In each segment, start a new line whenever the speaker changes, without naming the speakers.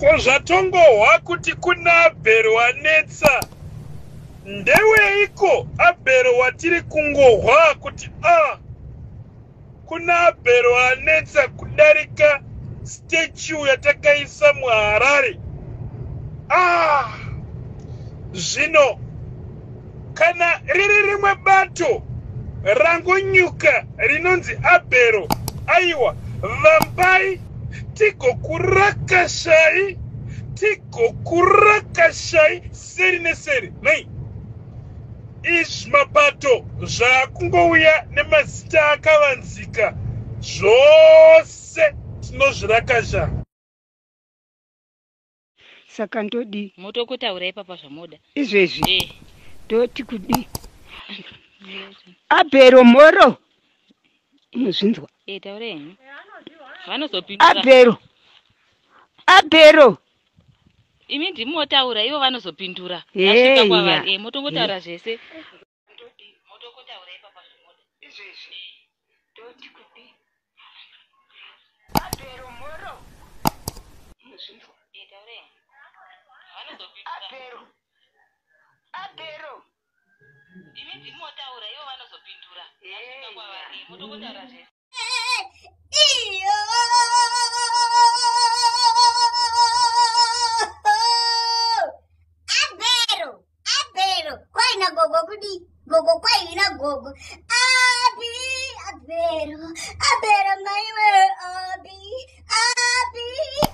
ko zvatongohwa kuti kuna abhero wanetsa ndeweiko abhero watiri kungohwa kuti a ah, kuna abhero anetsa kudarika statue yatakaisa muharare? Ah zvino kana riri rimwe bato rangonyuka rinonzi abhero aiwa vambai tigokurakashai. Tigokurakashai seri neseri. Nei. Izvi mapato zvaakungouya nemazita akavanzika zvose tinozvirakasha
saka ndodi.
Motokutaura ipapa zvamoda.
Izvezvi.
Eh.
ndoti kudi. Abhero mhoro unozvinzwa.
Eh, taurei vanozopindura
abhero. Abhero.
Imi ndimotaura ivo vanozopindura. Asvika kwavari. Eh, motongotaura zvese. Imi ndimotaura ivo vanozopindura. Asvika kwavari. Motongotaura zvese
gogo kayo na gogo. Abi, abero, abero my way, abi, abi,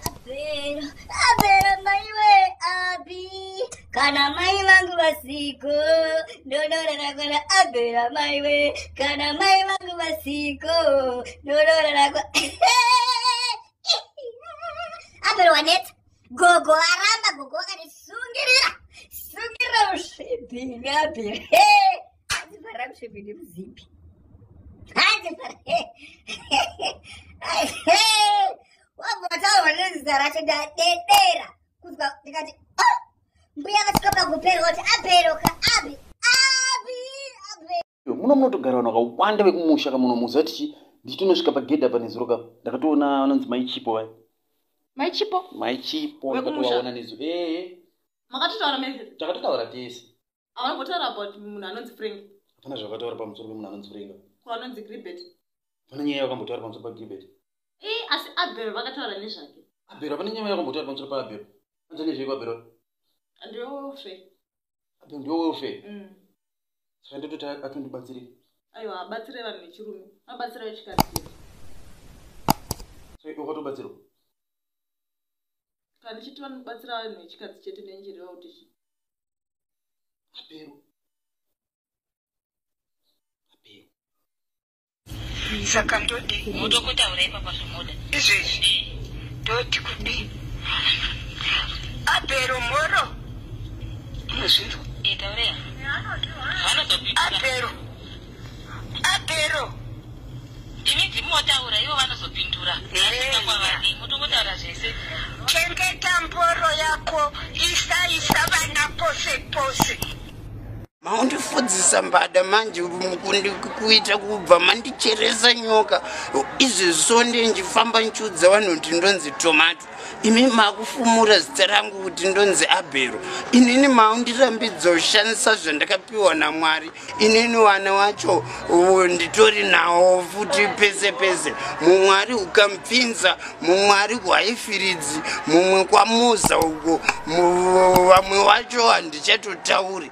abero, abero my way, abi. Kana mai wangu wasiko, dodo rara kona abera my way. Kana mai wangu wasiko, dodo rara kona. Abero wanet, gogo aramba, gogo kani sungirira, sungirira ushibiri abero. Hey! Adzivharira musvibhini muzipi adzivhara wabvotaurwa nezita racho ndadedera. Kuzwa ndikati "Ah, mbuya vasvika pakuperwa kuti aperoka abi abi abi.
Muno munotogara vanhu vakawanda vekumusha kamuno muziva tichi ndichitonosvika pagedha panezuro kapo ndakatoona vanonzi maichipo vaya
maichipo
maichipo ndakatovaona nezu ee
makatotaura
takatotaura tese.
Havana kutotaura about munhu anonzi frank
hapana zvakataura pamusoro pemunhu anonzi furenga
kuna anonzi gribet
pane nyaya yakambotaura pamusoro pagibet
i asi abhero vakataura nezvake.
Abhero hapane nyaya yakambotaura pamusoro paabhero anza nezveiko abhero
andiwofe
abhero ndiwo welfe
Mm.
saka ndototi atondibatsirei
aiwa abatsire vanhu vechirume. Abatsira vechikadzi.
So wakatobatsirwa?
Kana ndichiti vanobatsira vanhu vechikadzi chete nenjereva kuti
abhero
saka ndodi
motongotaura ipapa zvamoda
izvezvi ndoti kudi abhero mhoro unozvinzwa
eh, taurei. Vanozopindura
abhero. Abhero.
Imi ndimotaura ivo vanozopindura. Kwavari eh, motongotaura zvese.
Chengeta mboro yako isaisa vana pose pose
maundifudzisa mbada manje kuita kubva mandicheresa nyoka. Izvezvi so ndenjifamba nchiudza vanhu kuti ndonzi tomato. Imi makufumura zita rangu kuti ndonzi abhero. Inini maundirambidza kushandisa zvandakapiwa namwari. Inini wana wacho nditori nawo futi pese pese. Mumwari ukamupfinza mumwari kwaifiridzi mumwe kwamuza uko vamwe wacho handichatotauri